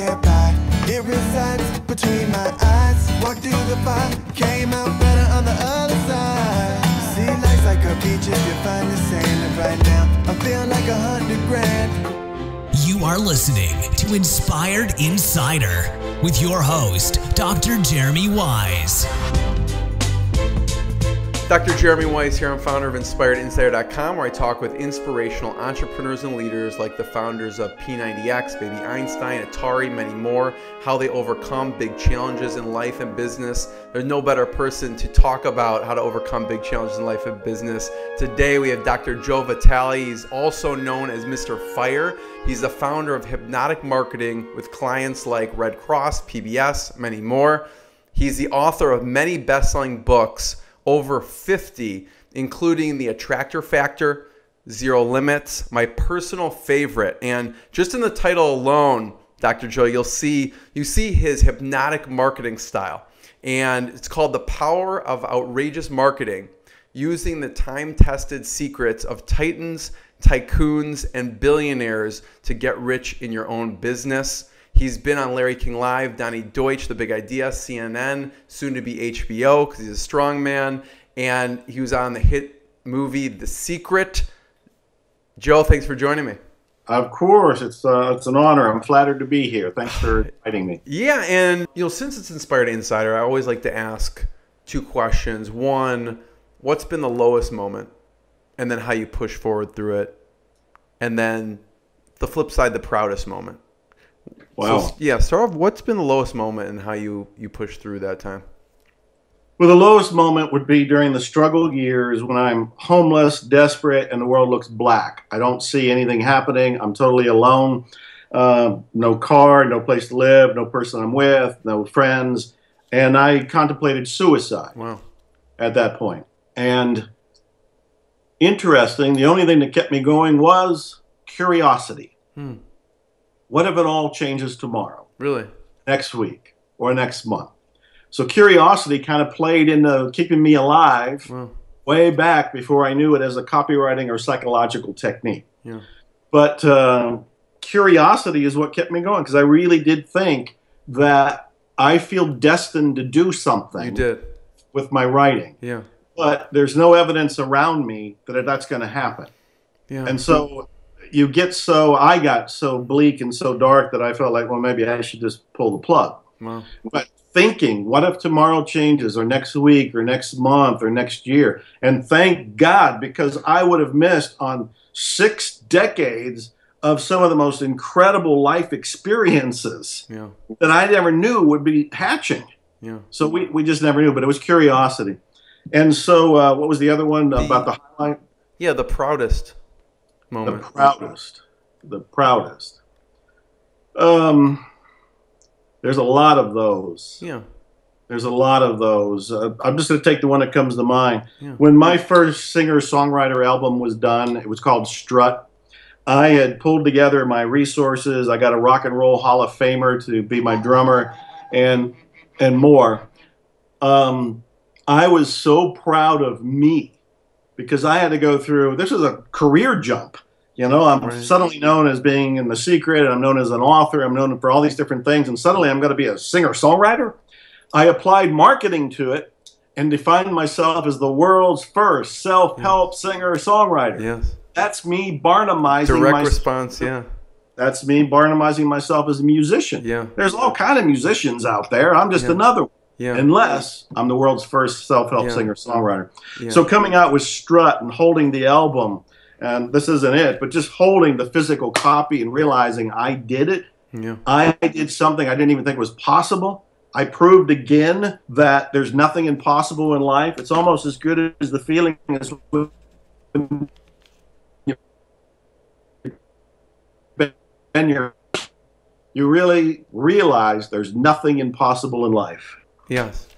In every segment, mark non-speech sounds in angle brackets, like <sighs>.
It resides between my eyes. Walked through the fire, came out better on the other side. See, like a beach if you find the right now, I feel like a hundred grand. You are listening to Inspired Insider with your host, Dr. Jeremy Weisz. Dr. Jeremy Weisz here. I'm founder of InspiredInsider.com, where I talk with inspirational entrepreneurs and leaders like the founders of P90X, Baby Einstein, Atari, many more, how they overcome big challenges in life and business. There's no better person to talk about how to overcome big challenges in life and business. Today we have Dr. Joe Vitale. He's also known as Mr. Fire. He's the founder of Hypnotic Marketing with clients like Red Cross, PBS, many more. He's the author of many best selling books over 50, including the attractor factor, zero limits, my personal favorite. And just in the title alone, Dr. Joe, you'll see you see his hypnotic marketing style. And it's called The Power of Outrageous Marketing, using the time-tested secrets of titans, tycoons, and billionaires to get rich in your own business. He's been on Larry King Live, Donny Deutsch, The Big Idea, CNN, soon to be HBO because he's a strong man. And he was on the hit movie The Secret. Joe, thanks for joining me. Of course, it's uh, it's an honor. I'm flattered to be here. Thanks for <sighs> inviting me. Yeah, and you know, since it's Inspired Insider, I always like to ask two questions. One, what's been the lowest moment, and then how you push forward through it, and then the flip side, the proudest moment. Wow. So, yeah, start off. What's been the lowest moment and how you you pushed through that time? Well, the lowest moment would be during the struggle years when I'm homeless, desperate, and the world looks black. I don't see anything happening. I'm totally alone. Uh, no car, no place to live, no person I'm with, no friends, and I contemplated suicide. Wow. At that point. point, and interesting. The only thing that kept me going was curiosity. Hmm. What if it all changes tomorrow? Really? Next week or next month? So curiosity kind of played into keeping me alive Wow. way back before I knew it as a copywriting or psychological technique. Yeah. But uh, curiosity is what kept me going because I really did think that I feel destined to do something You did. with my writing. Yeah. But there's no evidence around me that that's going to happen. Yeah. And so you get so, I got so bleak and so dark that I felt like, well, maybe I should just pull the plug. wow. But thinking, what if tomorrow changes, or next week, or next month, or next year? And thank God, because I would have missed on six decades of some of the most incredible life experiences Yeah. that I never knew would be hatching. Yeah. So we, we just never knew, but it was curiosity. And so, uh, what was the other one about the highlight? Yeah. The proudest The proudest. The proudest. Um, there's a lot of those. yeah. There's a lot of those. Uh, I'm just going to take the one that comes to mind. Yeah. When my first singer songwriter album was done, it was called Strut. I had pulled together my resources. I got a rock and roll Hall of Famer to be my drummer, and and more. Um, I was so proud of me because I had to go through. This is a career jump. You know, I'm Right. suddenly known as being in the secret, and I'm known as an author. I'm known for all these different things, and suddenly I'm going to be a singer songwriter. I applied marketing to it and defined myself as the world's first self-help hmm. singer songwriter. Yes. That's me Barnumizing Direct myself. response. Yeah. That's me Barnumizing myself as a musician. Yeah. There's all kind of musicians out there. I'm just Yeah. another one. Yeah. Unless I'm the world's first self-help Yeah. singer songwriter. yeah. So coming out with Strut and holding the album, and this isn't it, but just holding the physical copy and realizing I did it. yeah. I did something I didn't even think was possible. I proved again that there's nothing impossible in life. It's almost as good as the feeling as when you you really realize there's nothing impossible in life. Yes.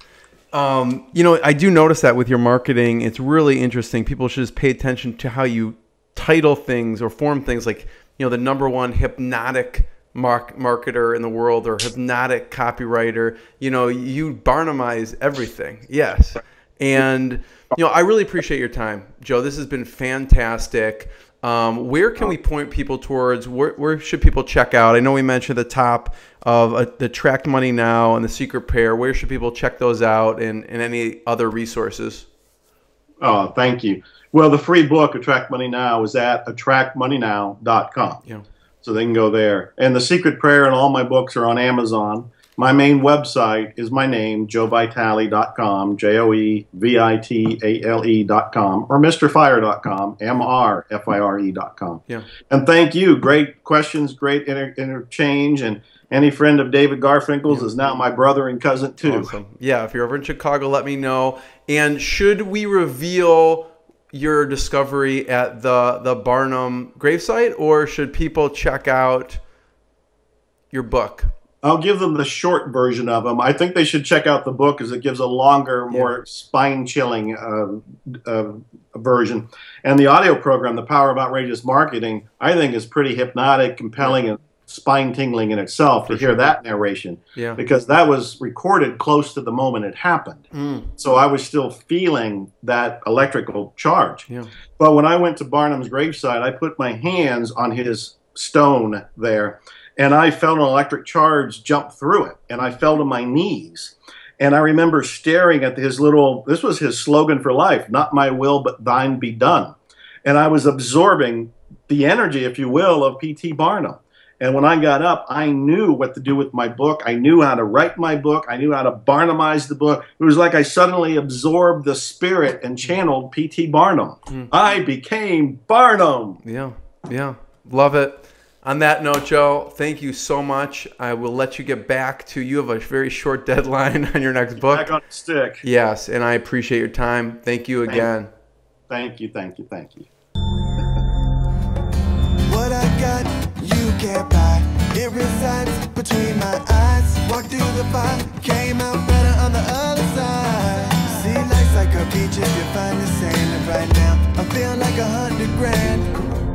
Um, you know, I do notice that with your marketing, it's really interesting. People should just pay attention to how you title things or form things like, you know, the number one hypnotic mark- marketer in the world or hypnotic copywriter. You know, you Barnumize everything. Yes. And, you know, I really appreciate your time, Joe. This has been fantastic. Um, where can we point people towards? Where, where should people check out? I know we mentioned the top of uh, the Track Money Now and the Secret Prayer. Where should people check those out and, and any other resources? Oh, thank you. Well, the free book, Attract Money Now, is at attractmoneynow.com. Yeah. So they can go there. And The Secret Prayer and all my books are on Amazon. My main website is my name, joevitale.com, J O E V I T A L E.com, or MrFire.com, M R F I R E.com. Yeah. And thank you. Great questions, great inter- interchange. And any friend of David Garfinkel's is now my brother and cousin, too. Awesome. Yeah, if you're over in Chicago, let me know. And should we reveal your discovery at the the Barnum gravesite, or should people check out your book? I'll give them the short version of them. I think they should check out the book because it gives a longer, more spine chilling uh, uh, version. And the audio program, The Power of Outrageous Marketing, I think is pretty hypnotic, compelling, and spine tingling in itself to hear that narration. Yeah. Because that was recorded close to the moment it happened. Mm, So I was still feeling that electrical charge. yeah. But when I went to Barnum's gravesite, I put my hands on his stone there, and I felt an electric charge jump through it, and I fell to my knees. And I remember staring at his little, this was his slogan for life not my will, but thine be done. And I was absorbing the energy, if you will, of P.T. Barnum. And when I got up, I knew what to do with my book. I knew how to write my book. I knew how to Barnumize the book. It was like I suddenly absorbed the spirit and channeled P.T. Barnum. Hmm. I became Barnum. Yeah, yeah, love it. On that note, Joe, thank you so much. I will let you get back to you have a very short <laughs> deadline on your next book. Back on the stick. Yes, and I appreciate your time. Thank you again. Thank you, thank you, thank you. <laughs> What I got, you can't buy. It resides between my eyes. Walked through the fire, came out better on the other side. See, life's like a beach if you find the sand. And right now, I feel like a hundred grand.